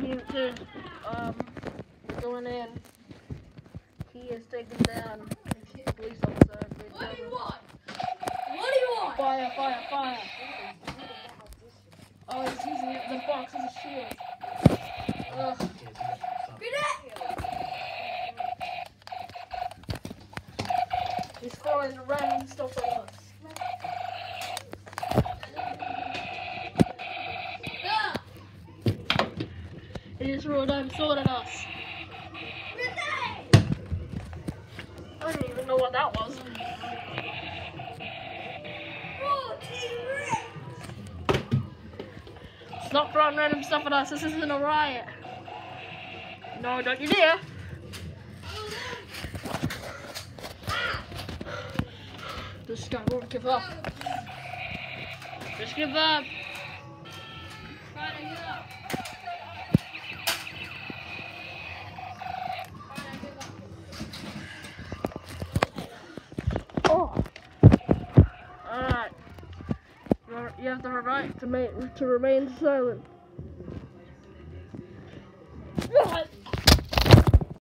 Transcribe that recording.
2, um, going in. He is taking down police officer. What do you want? What do you want? Fire, fire, fire. Oh, he's using it, the box as a shield. Ugh. Grenade! He's throwing random stuff at us. He just sword at us. I didn't even know what that was. Stop throwing random stuff at us. This isn't a riot. No, don't you dare. This guy won't give up. Just give up. You have the right to, ma- to remain silent.